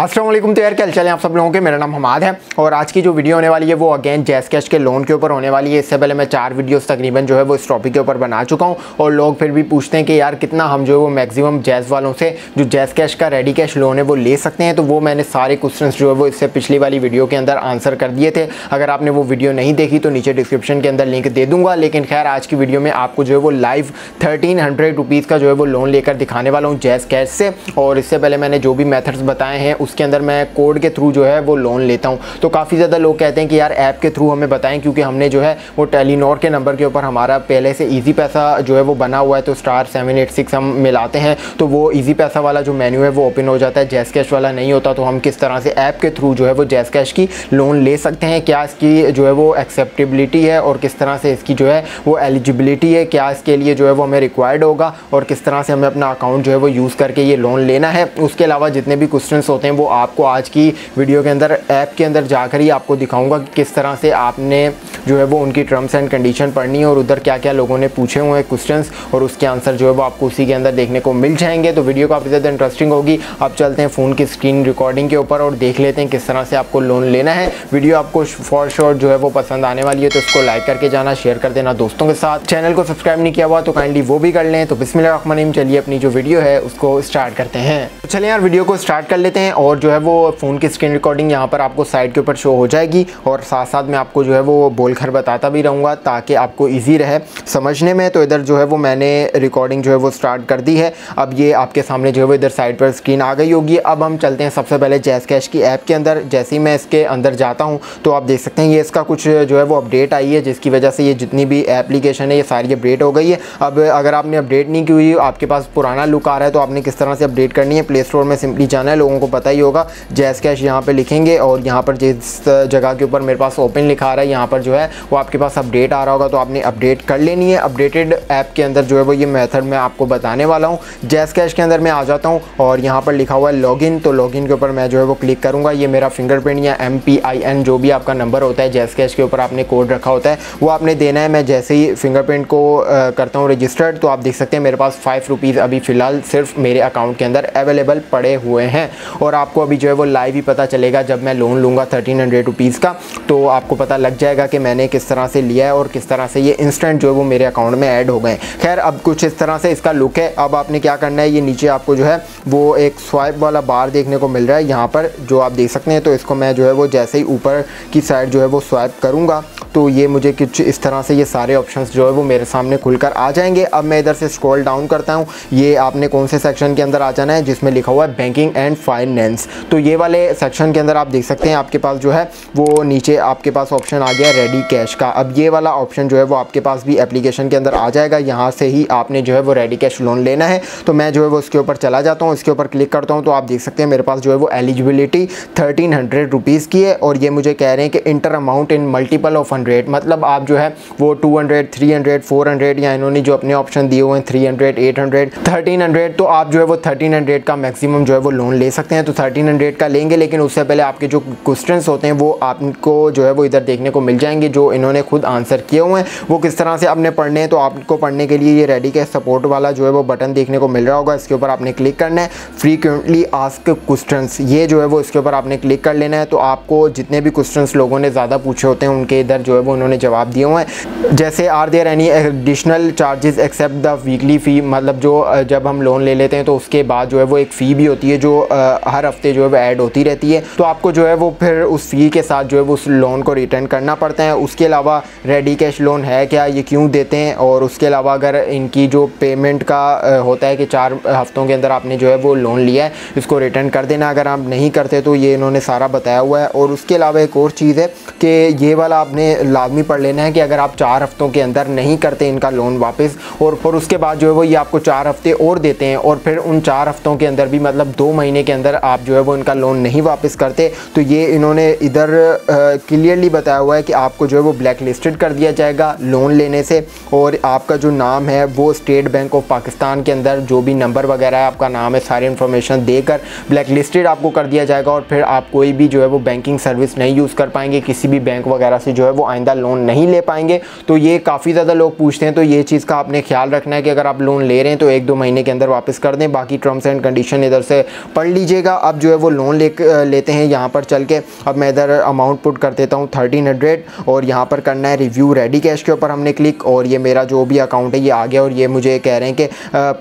असलम तो यार, क्या चलें आप सब लोगों के? मेरा नाम हमाद है। और आज की जो वीडियो होने वाली है, वो अगेन जैस कैश के लोन के ऊपर होने वाली है। इससे पहले मैं चार वीडियोस तकरीबन जो है, वो इस टॉपिक के ऊपर बना चुका हूँ। और लोग फिर भी पूछते हैं कि यार, कितना हम जो है, वो मैक्सिमम जैस वालों से जो जैस कैश का रेडी कैश लोन है, वो ले सकते हैं? तो वो मैंने सारे क्वेश्चन जो है, वो इससे पिछली वाली वीडियो के अंदर आंसर कर दिए थे। अगर आपने वो वीडियो नहीं देखी तो नीचे डिस्क्रिप्शन के अंदर लिंक दे दूँगा। लेकिन खैर, आज की वीडियो में आपको जो है, वो लाइव थर्टीन हंड्रेड का जो है, वो लोन लेकर दिखाने वाला हूँ जैस कैश से। और इससे पहले मैंने जो भी मैथड्स बताए हैं उसके अंदर मैं कोड के थ्रू जो है वो लोन लेता हूँ। तो काफ़ी ज़्यादा लोग कहते हैं कि यार ऐप के थ्रू हमें बताएँ क्योंकि हमने जो है वो टेलीनॉर के नंबर के ऊपर हमारा पहले से ईजी पैसा जो है वो बना हुआ है तो स्टार सेवन एट सिक्स हम मिलाते हैं। तो वो ईजी पैसा वाला जो मेन्यू है वो ओपन हो जाता है। जैस कैश वाला नहीं होता तो हम किस तरह से ऐप के थ्रू जो है वो जैस कैश की लोन ले सकते हैं? क्या इसकी जो है वो एक्सेप्टेबिलिटी है और किस तरह से इसकी जो है वो एलिजिबिलिटी है? क्या इसके लिए जो है वो हमें रिक्वायर्ड होगा? और किस तरह से हमें अपना अकाउंट जो है वो यूज़ करके ये लोन लेना है? उसके अलावा जितने भी क्वेश्चन होते हैं वो आपको आज की वीडियो के अंदर ऐप के अंदर जाकर ही आपको दिखाऊँगा कि किस तरह से आपने जो है वो उनकी टर्म्स एंड कंडीशन पढ़नी है और उधर क्या क्या लोगों ने पूछे हुए हैं क्वेश्चन और उसके आंसर जो है वो आपको उसी के अंदर देखने को मिल जाएँगे। तो वीडियो काफ़ी ज़्यादा इंटरेस्टिंग होगी। आप चलते हैं फ़ोन की स्क्रीन रिकॉर्डिंग के ऊपर और देख लेते हैं किस तरह से आपको लोन लेना है। वीडियो आपको फॉर श्योर जो है वो पसंद आने वाली है तो इसको लाइक करके जाना शेयर कर देना दोस्तों के साथ। चैनल को सब्सक्राइब नहीं किया हुआ तो काइंडली वो भी कर लें। तो बिस्मिल्लाह चलिए अपनी जो वीडियो है उसको स्टार्ट करते हैं। तो चलिए यार वीडियो को स्टार्ट कर लेते हैं और जो है वो फ़ोन की स्क्रीन रिकॉर्डिंग यहाँ पर आपको साइड के ऊपर शो हो जाएगी और साथ साथ मैं आपको जो है वो बोल कर बताता भी रहूँगा ताकि आपको ईजी रहे। समझने में तो इधर जो है वो मैंने रिकॉर्डिंग जो है वो स्टार्ट कर दी है। अब ये आपके सामने जो है वो इधर साइड पर स्क्रीन आ गई होगी। अब हम चलते हैं सबसे पहले जैस कैश की ऐप के अंदर। जैसे ही मैं इसके अंदर जाता हूँ तो आप देख सकते हैं ये इसका कुछ जो है वो अपडेट आई है, जिसकी वजह से ये जितनी भी एप्लीकेशन है, ये सारी अपडेट हो गई है। अब अगर आपने अपडेट नहीं की हुई, आपके पास पुराना लुक आ रहा है तो आपने किस तरह से अपडेट करनी है प्ले स्टोर में सिंपली जाना है, लोगों को पता ही होगा। जैस कैश यहाँ पर लिखेंगे और यहाँ पर जिस जगह के ऊपर मेरे पास ओपन लिखा रहा है, यहाँ पर जो है वो आपके पास अपडेट आ रहा होगा तो आपने अपडेट कर लेनी है। अपडेटेड ऐप के अंदर जो है वो ये मेथड मैं आपको बताने वाला हूँ। जैस कैश के अंदर मैं आ जाता हूँ और यहाँ पर लिखा हुआ है लॉगिन तो लॉगिन के ऊपर मैं जो है वो क्लिक करूँगा। ये मेरा फिंगरप्रिंट या एमपीआईएन जो भी आपका नंबर होता है, जैस कैश के ऊपर आपने कोड रखा होता है, वो आपने देना है। मैं जैसे ही फिंगरप्रिंट को करता हूँ रजिस्टर्ड तो आप देख सकते हैं मेरे पास फाइव अभी फ़िलहाल सिर्फ़ मेरे अकाउंट के अंदर अवेलेबल पड़े हुए हैं। और आपको अभी जो है वो लाइव ही पता चलेगा जब मैं लोन लूँगा थर्टीन हंड्रेड रुपीज़ का। तो आपको पता लग जाएगा कि मैंने किस तरह से लिया है और किस तरह से ये इंस्टेंट जो है वो मेरे अकाउंट में ऐड हो गए खैर, अब कुछ इस तरह से इसका लुक है। अब आपने क्या करना है, ये नीचे आपको जो है वो एक स्वाइप वाला बार देखने को मिल रहा है। यहाँ पर जो आप देख सकते हैं तो इसको मैं जो है वो जैसे ही ऊपर की साइड जो है वो स्वाइप करूँगा। तो ये मुझे कुछ इस तरह से ये सारे ऑप्शंस जो है वो मेरे सामने खुलकर आ जाएँगे। अब मैं इधर से स्क्रॉल डाउन करता हूँ। ये आपने कौन से सेक्शन के अंदर आ जाना है, जिसमें लिखा हुआ है बैंकिंग एंड फाइनेंस तो ये वाले सेक्शन के अंदर आप देख सकते हैं, आपके पास जो है वो नीचे आपके पास ऑप्शन आ गया रेडी कैश का। अब ये वाला ऑप्शन जो है वो आपके पास भी एप्लीकेशन के अंदर आ जाएगा। यहाँ से ही आपने जो है वो रेडी कैश लोन लेना है। तो मैं जो है वो उसके ऊपर चला जाता हूँ इसके ऊपर क्लिक करता हूँ तो आप देख सकते हैं मेरे पास जो है वो एलिजिबिलिटी थर्टीन हंड्रेड रुपीज़ की है। और ये मुझे कह रहे हैं कि enter amount in multiple of मतलब आप जो है वो 200, 300, 400 या इन्होंने जो अपने ऑप्शन दिए हुए हैं 300, 800, 1300 तो आप जो है वो 1300 का मैक्सिमम जो है वो लोन ले सकते हैं। तो 1300 का लेंगे लेकिन उससे पहले आपके जो क्वेश्चन होते हैं वो आपको जो है वो इधर देखने को मिल जाएँगे जो इन्होंने खुद आंसर किए हुए हैं। वो किस तरह से आपने पढ़ने हैं तो आपको पढ़ने के लिए ये रेडी के सपोर्ट वाला जो है वो बटन देखने को मिल रहा होगा। इसके ऊपर आपने क्लिक करना है। फ्रीक्वेंटली आस्क क्वेश्चन ये जो है वो इसके ऊपर आपने क्लिक कर लेना है। तो आपको जितने भी क्वेश्चन लोगों ने ज़्यादा पूछे होते हैं उनके इधर जो है वो उन्होंने जवाब दिए हुए हैं। जैसे are there any additional charges except the weekly fee मतलब जो जब हम लोन ले लेते हैं तो उसके बाद जो है वो एक फ़ी भी होती है जो हर हफ़्ते जो है वो ऐड होती रहती है। तो आपको जो है वो फिर उस फ़ी के साथ जो है वो उस लोन को रिटर्न करना पड़ता है। उसके अलावा रेडी कैश लोन है क्या? ये क्यों देते हैं? और उसके अलावा अगर इनकी जो पेमेंट का होता है कि चार हफ्तों के अंदर आपने जो है वो लोन लिया है, इसको रिटर्न कर देना। अगर आप नहीं करते तो ये इन्होंने सारा बताया हुआ है। और उसके अलावा एक और चीज़ है कि ये वाला आपने लाजमी पढ़ लेना है कि अगर आप चार हफ्तों के अंदर नहीं करते इनका लोन वापस, और फिर उसके बाद जो है वो ये आपको चार हफ़्ते और देते हैं, और फिर उन चार हफ्तों के अंदर भी मतलब दो महीने के अंदर आप जो है वो इनका लोन नहीं वापस करते तो ये इन्होंने इधर क्लियरली बताया हुआ है कि आपको जो है वो ब्लैक लिस्टेड कर दिया जाएगा लोन लेने से, और आपका जो नाम है वो स्टेट बैंक ऑफ़ पाकिस्तान के अंदर जो भी नंबर वगैरह है, आपका नाम है, सारी इन्फॉर्मेशन देकर ब्लैक लिस्टेड आपको कर दिया जाएगा, और फिर आप कोई भी जो है वो बैंकिंग सर्विस नहीं यूज़ कर पाएँगे, किसी भी बैंक वगैरह से जो है वो आइंदा लोन नहीं ले पाएँगे। तो ये काफ़ी ज़्यादा लोग पूछते हैं तो ये चीज़ का आपने ख्याल रखना है कि अगर आप लोन ले रहे हैं तो एक दो महीने के अंदर वापस कर दें। बाकी टर्म्स एंड कंडीशन इधर से पढ़ लीजिएगा। अब जो है वो लोन ले लेते हैं यहाँ पर चल के। अब मैं इधर अमाउंट पुट कर देता हूँ थर्टीन हंड्रेड और यहाँ पर करना है रिव्यू रेडी कैश के ऊपर हमने क्लिक और ये मेरा जो भी अकाउंट है, ये आ गया। और ये मुझे कह रहे हैं कि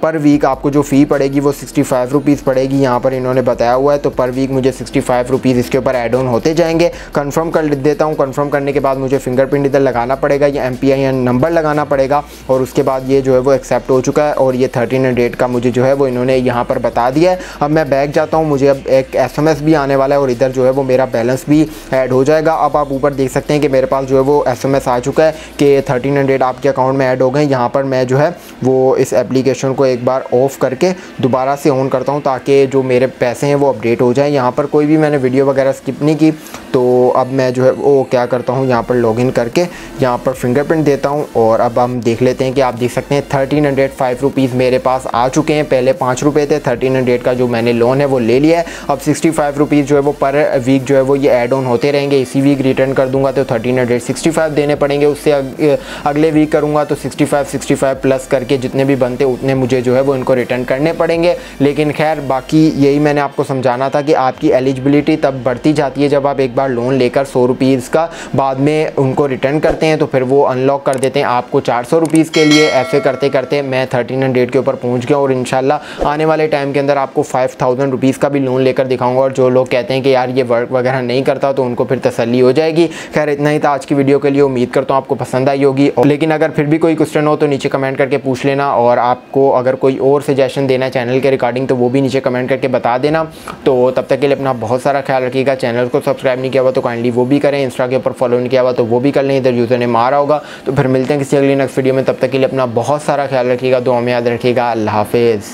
पर वीक आपको जो फ़ी पड़ेगी, वो सिक्सटी फाइव रुपीज़ पड़ेगी। यहाँ पर इन्होंने बताया हुआ है तो पर वीक मुझे सिक्सटी फाइव रुपीज़ इसके ऊपर एड ऑन होते जाएँगे। कन्फर्म कर देता हूँ। कन्फर्म करने के बाद मुझे फिंगरप्रिंट इधर लगाना पड़ेगा, या एम पी नंबर लगाना पड़ेगा और उसके बाद ये जो है वो एक्सेप्ट हो चुका है और ये थर्टीन हंड्रेड का मुझे जो है वो इन्होंने यहाँ पर बता दिया है। अब मैं बैग जाता हूँ, मुझे अब एक एसएमएस भी आने वाला है और इधर जो है वो मेरा बैलेंस भी ऐड हो जाएगा। अब आप ऊपर देख सकते हैं कि मेरे पास जो है वो एसएमएस आ चुका है कि थर्टीन हंड्रेड आपके अकाउंट में ऐड हो गए यहाँ पर मैं जो है वो इस एप्लीकेशन को एक बार ऑफ़ करके दोबारा से ऑन करता हूँ ताकि जो मेरे पैसे हैं वो अपडेट हो जाएँ। यहाँ पर कोई भी मैंने वीडियो वगैरह स्किप नहीं की तो अब मैं जो है वो क्या करता हूँ, यहाँ पर लॉगिन करके यहाँ पर फिंगरप्रिंट देता हूँ और अब हम देख लेते हैं कि आप देख सकते हैं थर्टीन हंड्रेड फाइव रुपीज़ मेरे पास आ चुके हैं। पहले पाँच रुपये थे थर्टीन हंड्रेड का जो मैंने लोन है वो ले लिया है। अब सिक्सटी फाइव रुपीज़ जो है वो पर वीक जो है वो ये एड ऑन होते रहेंगे। इसी वीक रिटर्न कर दूँगा तो थर्टीन हंड्रेड सिक्सटी फाइव देने पड़ेंगे। उससे अगले वीक करूँगा तो sixty five sixty five plus करके जितने भी बनते उतने मुझे जो है वो इनको रिटर्न करने पड़ेंगे। लेकिन खैर, बाकी यही मैंने आपको समझाना था कि आपकी एलिजिबिलिटी तब बढ़ती जाती है जब आप एक बार लोन लेकर सौ रुपीज़ का बाद में उनको रिटर्न करते हैं तो फिर वो अनलॉक कर देते हैं आपको चार सौ रुपीज़ के लिए। ऐसे करते करते मैं थर्टीन हंड्रेड के ऊपर पहुँच गया और इन आने वाले टाइम के अंदर आपको फाइव थाउज़ेंड रुपीज़ का भी लोन लेकर दिखाऊँगा। और जो लोग कहते हैं कि यार ये वर्क वगैरह नहीं करता तो उनको फिर तसली हो जाएगी। खैर, इतना ही था आज की वीडियो के लिए। उम्मीद करता हूँ आपको पसंद आई होगी। लेकिन अगर फिर भी कोई क्वेश्चन हो तो नीचे कमेंट करके पूछ लेना और आपको अगर कोई और सजेशन देना चैनल के रिकॉर्डिंग तो वो भी नीचे कमेंट करके बता देना। तो तब तक के लिए अपना बहुत सारा ख्याल रखिएगा। चैनल को सब्सक्राइब नहीं किया हुआ तो काइंडली वो भी करें। इंस्टा के ऊपर फॉलो नहीं किया हुआ तो वो भी कर लें। इधर यूज़र ने मारा होगा। तो फिर मिलते हैं किसी अगली नेक्स्ट वीडियो में। तब तक के लिए अपना बहुत सारा ख्याल रखिएगा। दुआ में याद रखिएगा। अल्लाह हाफिज़।